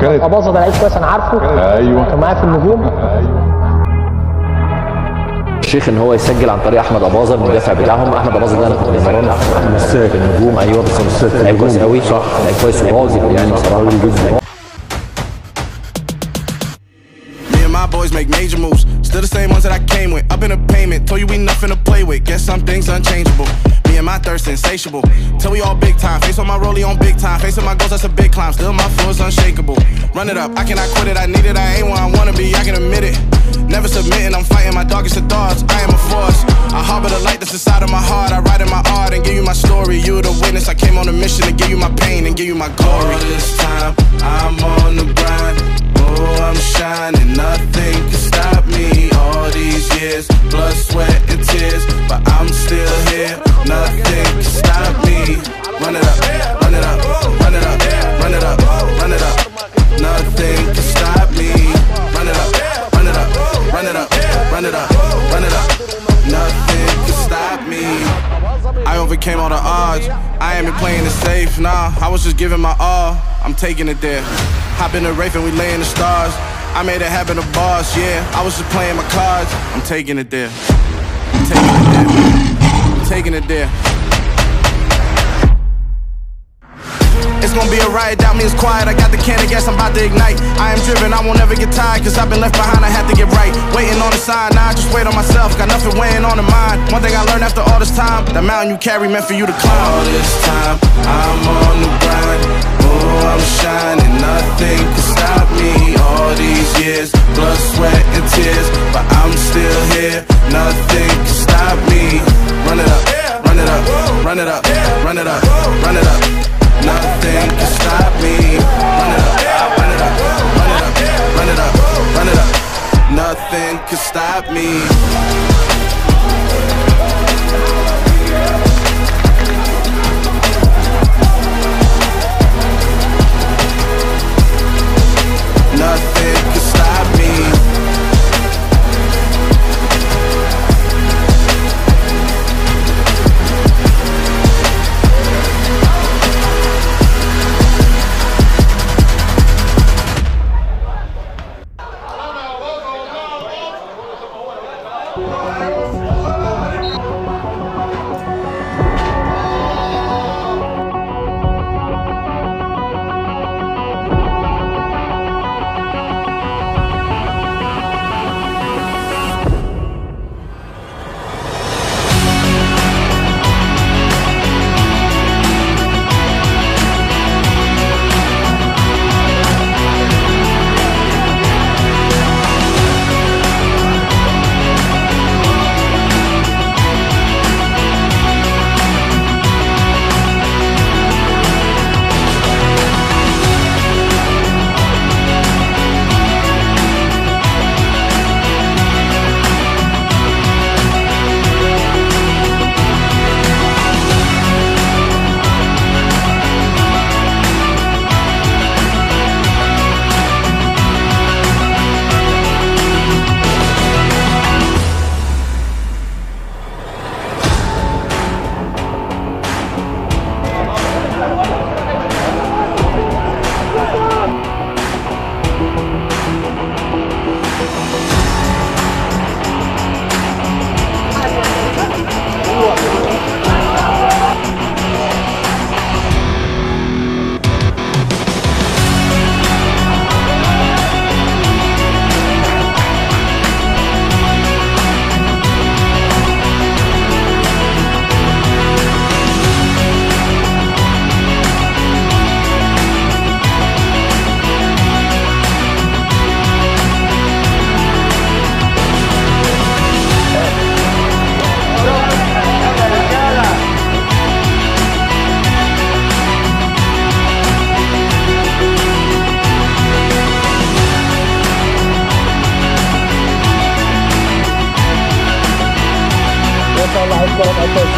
كانت- أباظة ده لعيب كويس أنا عارفه. أيوه. كان معايا في النجوم. الشيخ إن هو يسجل عن طريق أحمد أباظة المدافع بتاعهم. أحمد أباظة ده أنا كنت بمرنه في النجوم. أيوه بس لعيب كويس قوي صح. لعيب كويس وراجل يعني بصراحة. جدا. Boys make major moves. Still the same ones that I came with. Up in a payment. Told you we nothing to play with. Guess some things unchangeable. And my thirst insatiable. Till we all big time. Face on my rollie on big time. Facing my goals, that's a big climb. Still my flow is unshakable. Run it up. I cannot quit it. I need it. I ain't where I wanna be. I can admit it. Never submitting. I'm fighting my darkest of thoughts. I am a force. I harbor the light that's inside of my heart. I write in my art and give you my story. You the witness. I came on a mission to give you my pain and give you my glory. All this time, I'm on overcame all the odds. I ain't been playing it safe, nah. I was just giving my all. I'm taking it there. Hop in the Wraith and we lay in the stars. I made it happen, the boss, yeah. I was just playing my cards. I'm taking it there. I'm taking it there. I'm taking it there. It's gonna be a riot, doubt me, it's quiet. I got the can of gas, I'm about to ignite. I am driven, I won't ever get tired, cause I've been left behind, I had to get right. Sign, now I just wait on myself, got nothing weighing on the mind. One thing I learned after all this time, the mountain you carry meant for you to climb. All this time, I'm on the grind. Oh, I'm shining, nothing can stop me. All these years, blood, sweat, and tears, but I'm still here. Nothing can stop me. Run it up, run it up, run it up, run it up, run it up. Nothing can stop me. Nothing can stop me.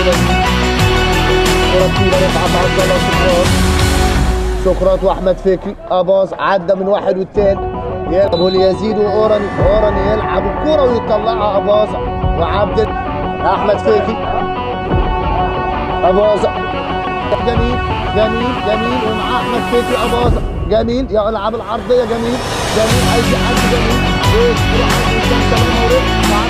العالمين سقراط واحمد فكري اباص عدى من واحد والتاني. أبو ليزيد وأورن أورن يلعب الكره ويطلعها اباص وعبد أحمد فكري. اباص جميل جميل جميل ومع أحمد فكري اباص جميل يا العاب العرضية جميل جميل عايز حد جميل. إيه، ويروح على